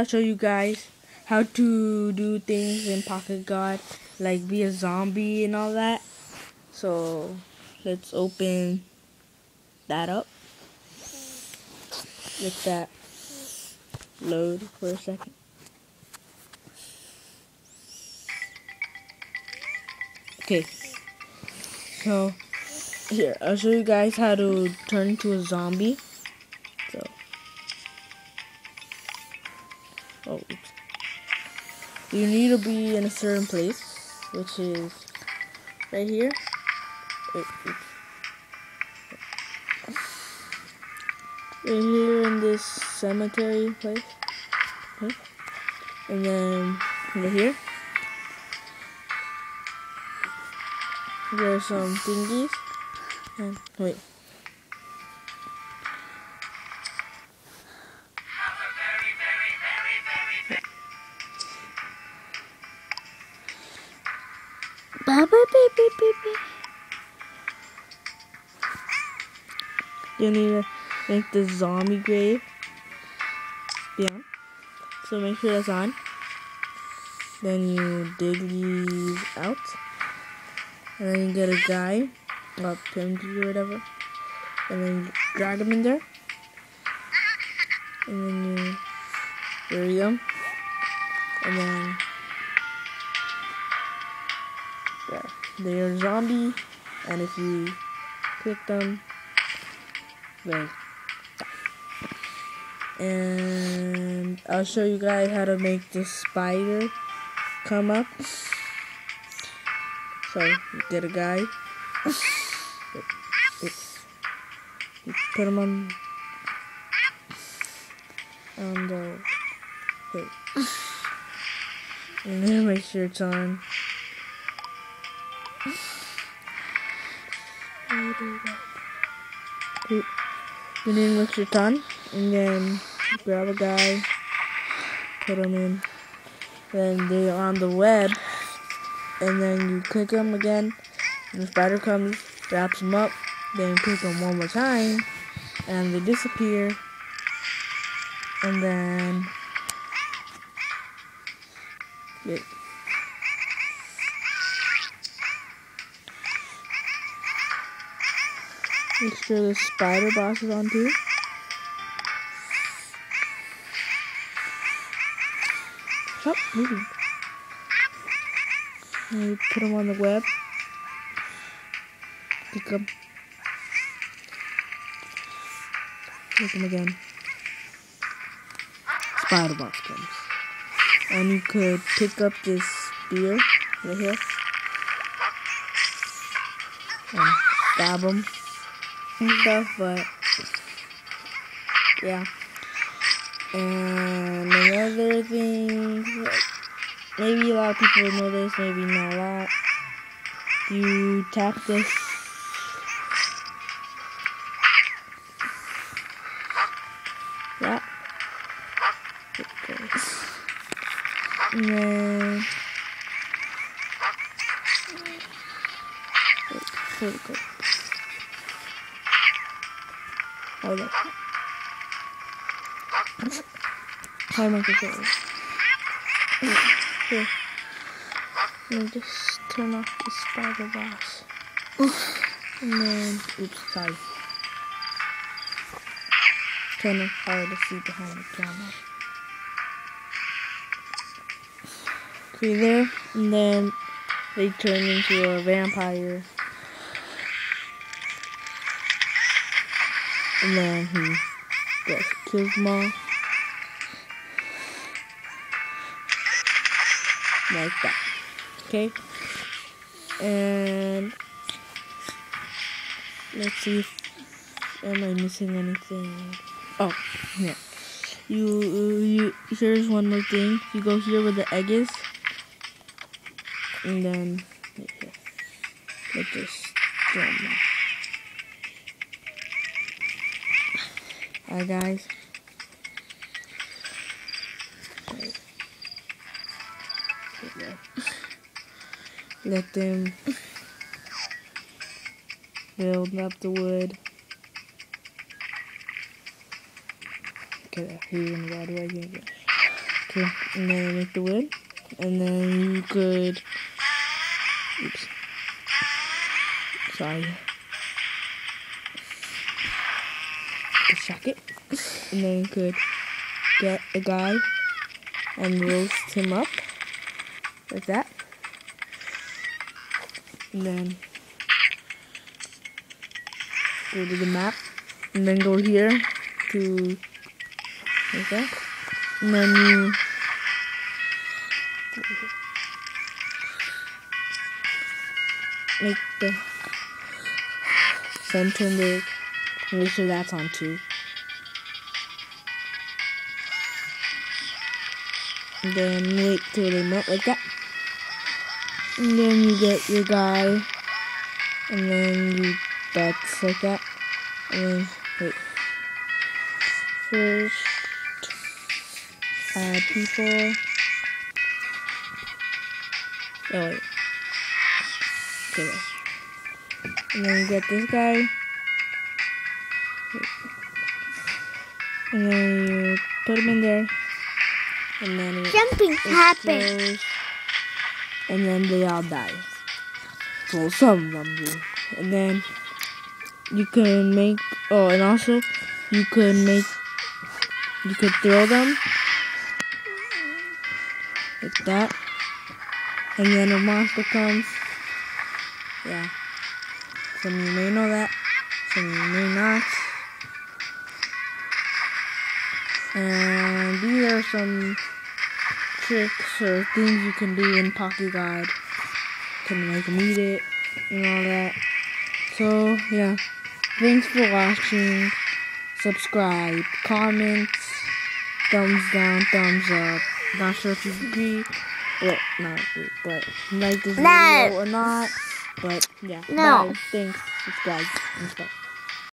I'll show you guys how to do things in Pocket God, like be a zombie and all that. So let's open that up. Let that load for a second. Okay, so here I'll show you guys how to turn into a zombie. Oh, oops. You need to be in a certain place, which is right here. Wait. Right here in this cemetery place. Okay. And then right here. There's some thingies. And wait. You need to make the zombie grave. Yeah. So make sure that's on. Then you dig these out. And then you get a guy, or pinned or whatever. And then you drag him in there. And then you bury them. And then yeah, they're zombie. And if you click them, they and I'll show you guys how to make the spider come up. So you get a guy, you put him on on the wait, and then make sure it's on. You need to make sure it's and then grab a guy, put him in, then they're on the web, and then you click them again, and the spider comes, wraps them up, then click them one more time, and they disappear, and then it, make sure the spider boss is on too. Stop moving. And you put them on the web. Pick them. Pick them again. Spider boss comes. And you could pick up this spear right here. And stab them and stuff, but yeah. And another thing, maybe a lot of people know this, maybe not a lot. You tap this. Yeah. And then. Go. Hold up. How am I controlling? Here. Let me just turn off the spider boss. and then, oops, sorry. Kind of hard to see behind the camera. Okay, there, and then they turn into a vampire. And then he goes kills all. Like that. Okay? And let's see if am I missing anything? Oh, yeah. You you here's one more thing. You go here where the egg is. And then right here. Let's just Alright guys. Let them build up the wood. Okay, he's in the right way actually, and then make the wood, and then you could. Oops. Sorry. And then you could get a guy and roast him up like that, and then go to the map, and then go here to like that, and then you make the center the make sure that's on two. And then wait till they melt like that. And then you get your guy. And then you that's like that. And then wait. First add people. Oh wait. Okay. And then you get this guy. And then you put him in there. And then Something explodes. And then they all die. Well, some of them do. And then you can make. Oh, and also you could make. You could throw them like that. And then a monster comes. Yeah. Some of you may know that. Some of you may not. And these are some tricks or things you can do in Pocket God to make them eat it and all that. So, yeah. Thanks for watching. Subscribe, comment, thumbs down, thumbs up. Not sure if you agree. Well, not but like this No. video or not. But, yeah. No. Bye. Thanks. Subscribe and stuff.